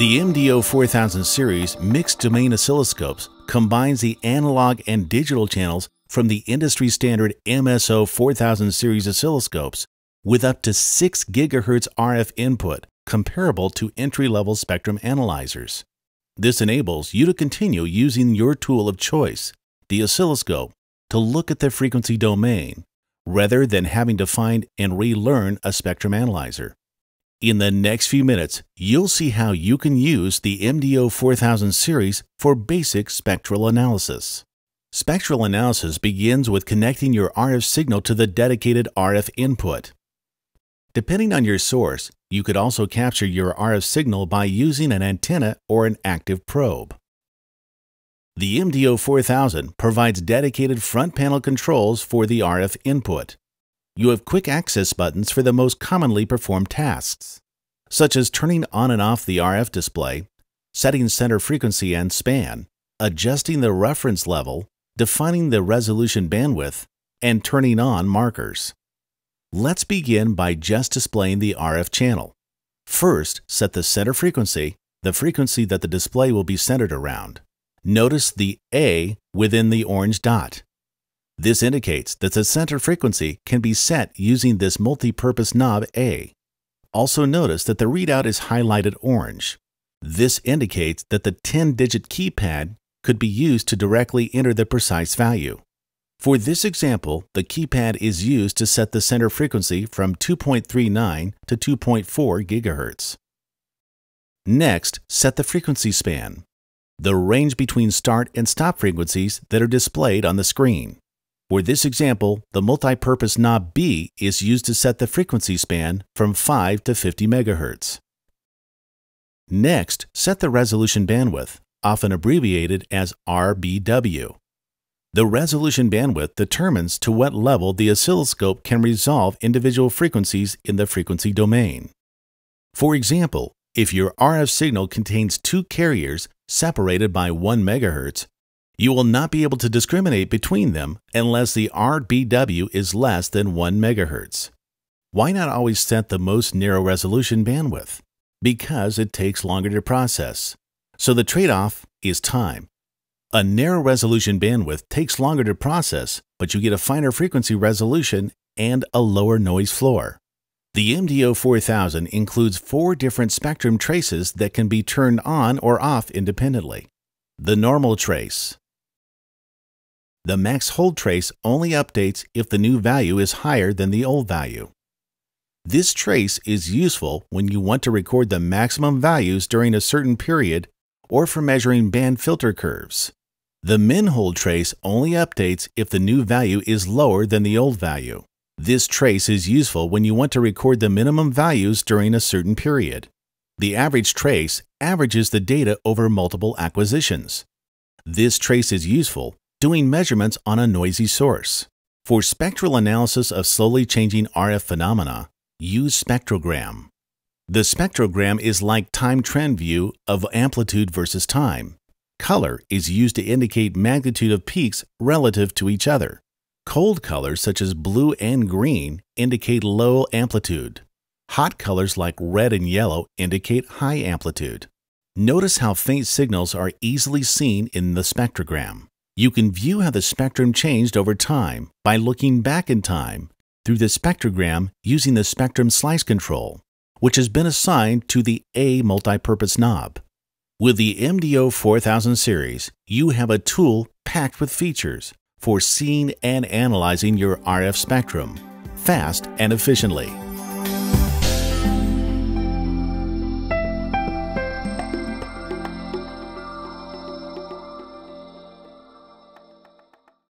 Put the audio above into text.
The MDO 4000 series mixed domain oscilloscopes combines the analog and digital channels from the industry standard MSO 4000 series oscilloscopes with up to 6 GHz RF input comparable to entry-level spectrum analyzers. This enables you to continue using your tool of choice, the oscilloscope, to look at the frequency domain rather than having to find and relearn a spectrum analyzer. In the next few minutes, you'll see how you can use the MDO 4000 series for basic spectral analysis. Spectral analysis begins with connecting your RF signal to the dedicated RF input. Depending on your source, you could also capture your RF signal by using an antenna or an active probe. The MDO 4000 provides dedicated front panel controls for the RF input you have quick access buttons for the most commonly performed tasks, such as turning on and off the RF display, setting center frequency and span, adjusting the reference level, defining the resolution bandwidth, and turning on markers. Let's begin by just displaying the RF channel. First, set the center frequency, the frequency that the display will be centered around. Notice the A within the orange dot. This indicates that the center frequency can be set using this multi-purpose knob A. Also notice that the readout is highlighted orange. This indicates that the 10-digit keypad could be used to directly enter the precise value. For this example, the keypad is used to set the center frequency from 2.39 to 2.4 GHz. Next, set the frequency span, the range between start and stop frequencies that are displayed on the screen. For this example, the multi-purpose knob B is used to set the frequency span from 5 to 50 MHz. Next, set the resolution bandwidth, often abbreviated as RBW. The resolution bandwidth determines to what level the oscilloscope can resolve individual frequencies in the frequency domain. For example, if your RF signal contains two carriers separated by 1 MHz, you will not be able to discriminate between them unless the RBW is less than 1 MHz. Why not always set the most narrow resolution bandwidth? Because it takes longer to process. So the trade-off is time. A narrow resolution bandwidth takes longer to process, but you get a finer frequency resolution and a lower noise floor. The MDO 4000 includes four different spectrum traces that can be turned on or off independently. The normal trace, the max hold trace only updates if the new value is higher than the old value. This trace is useful when you want to record the maximum values during a certain period or for measuring band filter curves. The min hold trace only updates if the new value is lower than the old value. This trace is useful when you want to record the minimum values during a certain period. The average trace averages the data over multiple acquisitions. This trace is useful doing measurements on a noisy source. For spectral analysis of slowly changing RF phenomena, use spectrogram. The spectrogram is like time trend view of amplitude versus time. Color is used to indicate magnitude of peaks relative to each other. Cold colors such as blue and green indicate low amplitude. Hot colors like red and yellow indicate high amplitude. Notice how faint signals are easily seen in the spectrogram. You can view how the spectrum changed over time by looking back in time through the spectrogram using the spectrum slice control, which has been assigned to the A multipurpose knob. With the MDO 4000 series, you have a tool packed with features for seeing and analyzing your RF spectrum fast and efficiently.